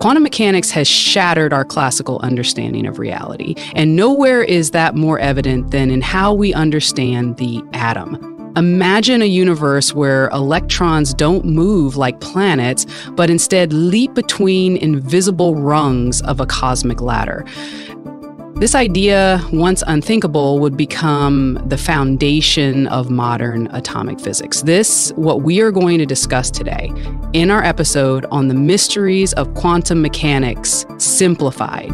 Quantum mechanics has shattered our classical understanding of reality, and nowhere is that more evident than in how we understand the atom. Imagine a universe where electrons don't move like planets, but instead leap between invisible rungs of a cosmic ladder. This idea, once unthinkable, would become the foundation of modern atomic physics. This, what we are going to discuss today in our episode on the mysteries of quantum mechanics simplified.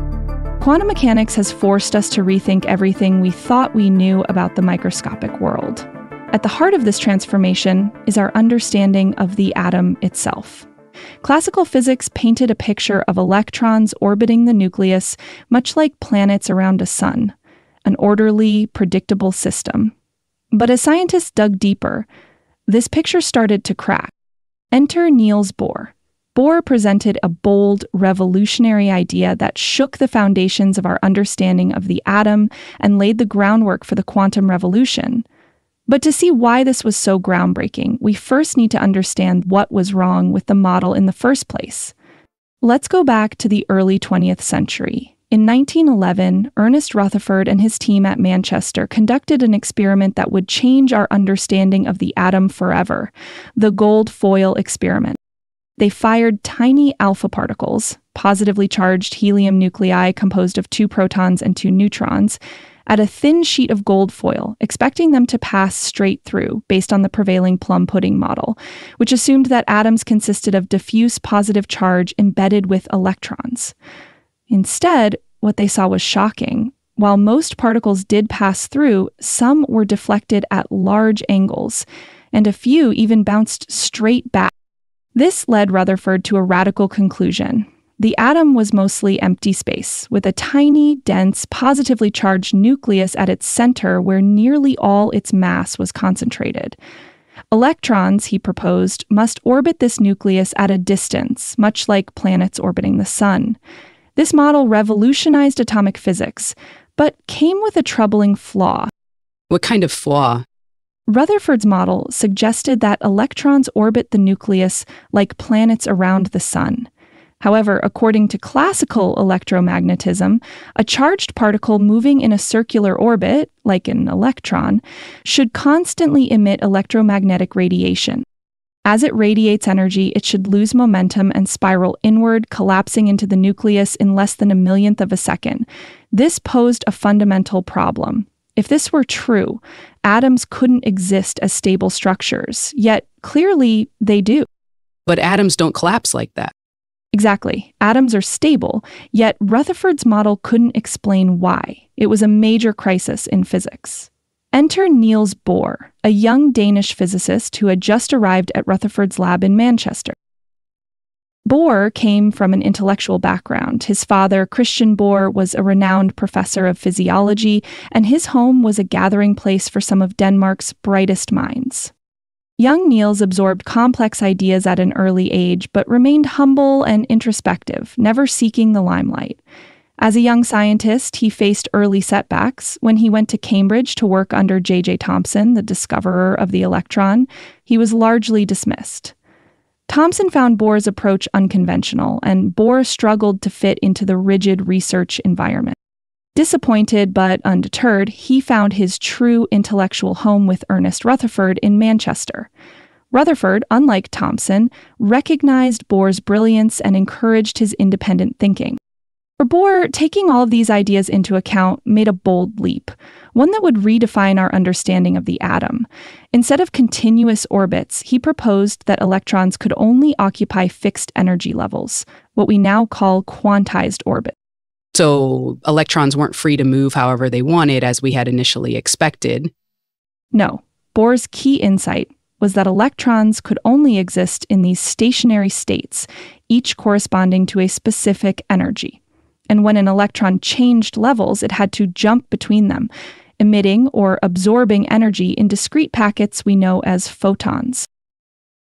Quantum mechanics has forced us to rethink everything we thought we knew about the microscopic world. At the heart of this transformation is our understanding of the atom itself. Classical physics painted a picture of electrons orbiting the nucleus, much like planets around a sun, an orderly, predictable system. But as scientists dug deeper, this picture started to crack. Enter Niels Bohr. Bohr presented a bold, revolutionary idea that shook the foundations of our understanding of the atom and laid the groundwork for the quantum revolution. But to see why this was so groundbreaking, we first need to understand what was wrong with the model in the first place. Let's go back to the early 20th century. In 1911, Ernest Rutherford and his team at Manchester conducted an experiment that would change our understanding of the atom forever the gold foil experiment. They fired tiny alpha particles, positively charged helium nuclei composed of two protons and two neutrons, at a thin sheet of gold foil, expecting them to pass straight through based on the prevailing plum pudding model, which assumed that atoms consisted of diffuse positive charge embedded with electrons. Instead, what they saw was shocking. While most particles did pass through, some were deflected at large angles, and a few even bounced straight back. This led Rutherford to a radical conclusion the atom was mostly empty space, with a tiny, dense, positively charged nucleus at its center where nearly all its mass was concentrated. Electrons, he proposed, must orbit this nucleus at a distance, much like planets orbiting the sun. This model revolutionized atomic physics, but came with a troubling flaw. What kind of flaw? Rutherford's model suggested that electrons orbit the nucleus like planets around the sun. However, according to classical electromagnetism, a charged particle moving in a circular orbit, like an electron, should constantly emit electromagnetic radiation. As it radiates energy, it should lose momentum and spiral inward, collapsing into the nucleus in less than a millionth of a second. This posed a fundamental problem. If this were true, atoms couldn't exist as stable structures, yet clearly they do. But atoms don't collapse like that. Exactly. Atoms are stable, yet Rutherford's model couldn't explain why. It was a major crisis in physics. Enter Niels Bohr, a young Danish physicist who had just arrived at Rutherford's lab in Manchester. Bohr came from an intellectual background. His father, Christian Bohr, was a renowned professor of physiology, and his home was a gathering place for some of Denmark's brightest minds. Young Niels absorbed complex ideas at an early age, but remained humble and introspective, never seeking the limelight. As a young scientist, he faced early setbacks. When he went to Cambridge to work under J.J. Thomson, the discoverer of the electron, he was largely dismissed. Thomson found Bohr's approach unconventional, and Bohr struggled to fit into the rigid research environment. Disappointed but undeterred, he found his true intellectual home with Ernest Rutherford in Manchester. Rutherford, unlike Thomson, recognized Bohr's brilliance and encouraged his independent thinking. For Bohr, taking all of these ideas into account made a bold leap, one that would redefine our understanding of the atom. Instead of continuous orbits, he proposed that electrons could only occupy fixed energy levels, what we now call quantized orbits. So electrons weren't free to move however they wanted as we had initially expected. No. Bohr's key insight was that electrons could only exist in these stationary states, each corresponding to a specific energy. And when an electron changed levels, it had to jump between them, emitting or absorbing energy in discrete packets we know as photons.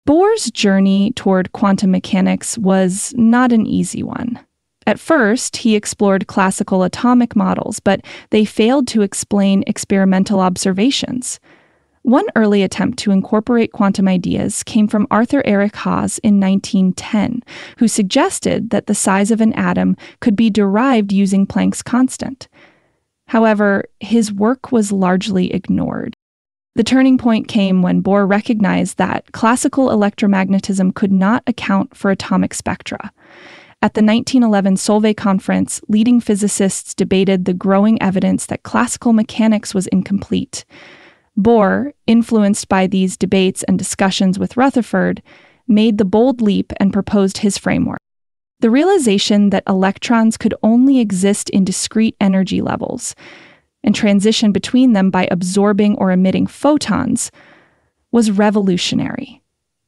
Bohr's journey toward quantum mechanics was not an easy one. At first, he explored classical atomic models, but they failed to explain experimental observations. One early attempt to incorporate quantum ideas came from Arthur Eric Haas in 1910, who suggested that the size of an atom could be derived using Planck's constant. However, his work was largely ignored. The turning point came when Bohr recognized that classical electromagnetism could not account for atomic spectra. At the 1911 Solvay conference, leading physicists debated the growing evidence that classical mechanics was incomplete. Bohr, influenced by these debates and discussions with Rutherford, made the bold leap and proposed his framework. The realization that electrons could only exist in discrete energy levels and transition between them by absorbing or emitting photons was revolutionary.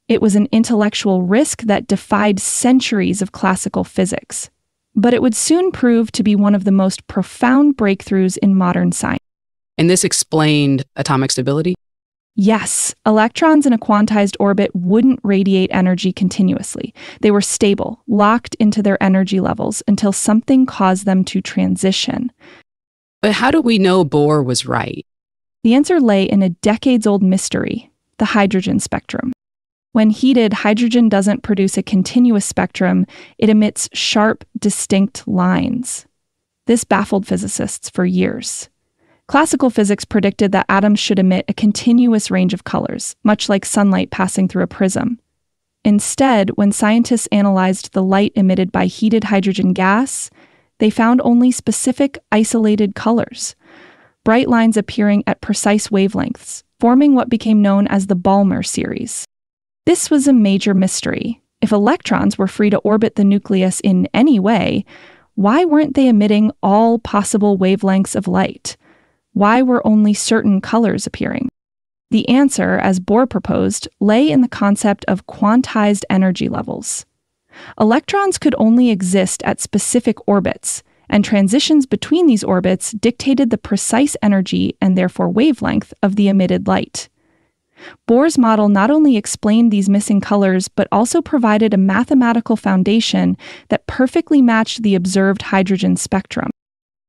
It was an intellectual risk that defied centuries of classical physics, but it would soon prove to be one of the most profound breakthroughs in modern science. And this explained atomic stability? Yes, electrons in a quantized orbit wouldn't radiate energy continuously. They were stable, locked into their energy levels until something caused them to transition. But how do we know Bohr was right? The answer lay in a decades old mystery the hydrogen spectrum. When heated, hydrogen doesn't produce a continuous spectrum, it emits sharp, distinct lines. This baffled physicists for years. Classical physics predicted that atoms should emit a continuous range of colors, much like sunlight passing through a prism. Instead, when scientists analyzed the light emitted by heated hydrogen gas, they found only specific isolated colors, bright lines appearing at precise wavelengths, forming what became known as the Balmer series. This was a major mystery. If electrons were free to orbit the nucleus in any way, why weren't they emitting all possible wavelengths of light? Why were only certain colors appearing? The answer, as Bohr proposed, lay in the concept of quantized energy levels. Electrons could only exist at specific orbits, and transitions between these orbits dictated the precise energy and therefore wavelength of the emitted light. Bohr's model not only explained these missing colors, but also provided a mathematical foundation that perfectly matched the observed hydrogen spectrum.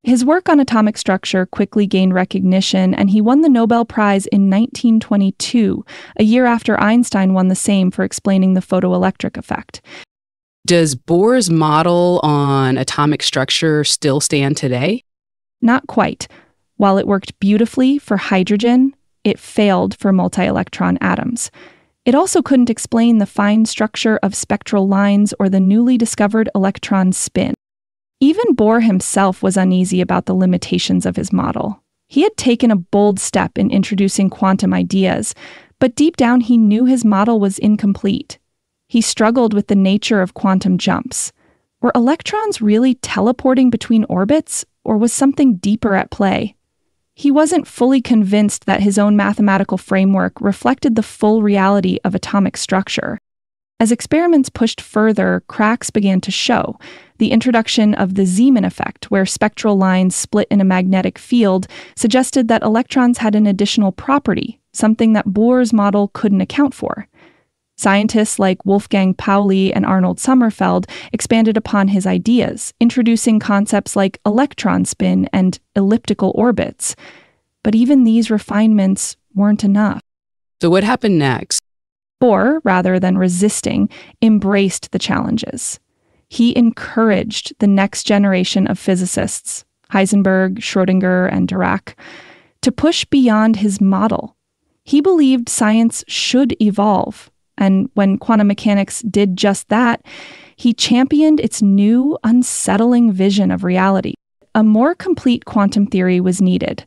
His work on atomic structure quickly gained recognition, and he won the Nobel Prize in 1922, a year after Einstein won the same for explaining the photoelectric effect. Does Bohr's model on atomic structure still stand today? Not quite. While it worked beautifully for hydrogen, it failed for multi electron atoms. It also couldn't explain the fine structure of spectral lines or the newly discovered electron spin. Even Bohr himself was uneasy about the limitations of his model. He had taken a bold step in introducing quantum ideas, but deep down he knew his model was incomplete. He struggled with the nature of quantum jumps. Were electrons really teleporting between orbits, or was something deeper at play? He wasn't fully convinced that his own mathematical framework reflected the full reality of atomic structure. As experiments pushed further, cracks began to show. The introduction of the Zeeman effect, where spectral lines split in a magnetic field, suggested that electrons had an additional property, something that Bohr's model couldn't account for. Scientists like Wolfgang Pauli and Arnold Sommerfeld expanded upon his ideas, introducing concepts like electron spin and elliptical orbits. But even these refinements weren't enough. So, what happened next? Bohr, rather than resisting, embraced the challenges. He encouraged the next generation of physicists, Heisenberg, Schrödinger, and Dirac, to push beyond his model. He believed science should evolve, and when quantum mechanics did just that, he championed its new, unsettling vision of reality. A more complete quantum theory was needed,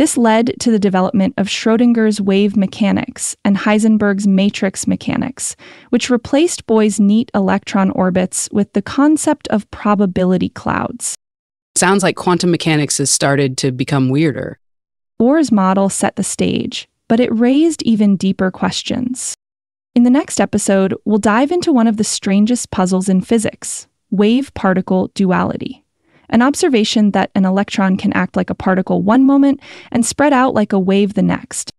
this led to the development of Schrödinger's wave mechanics and Heisenberg's matrix mechanics, which replaced Bohr's neat electron orbits with the concept of probability clouds. Sounds like quantum mechanics has started to become weirder. Bohr's model set the stage, but it raised even deeper questions. In the next episode, we'll dive into one of the strangest puzzles in physics wave particle duality an observation that an electron can act like a particle one moment and spread out like a wave the next.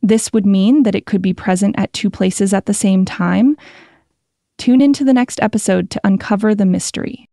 This would mean that it could be present at two places at the same time. Tune into the next episode to uncover the mystery.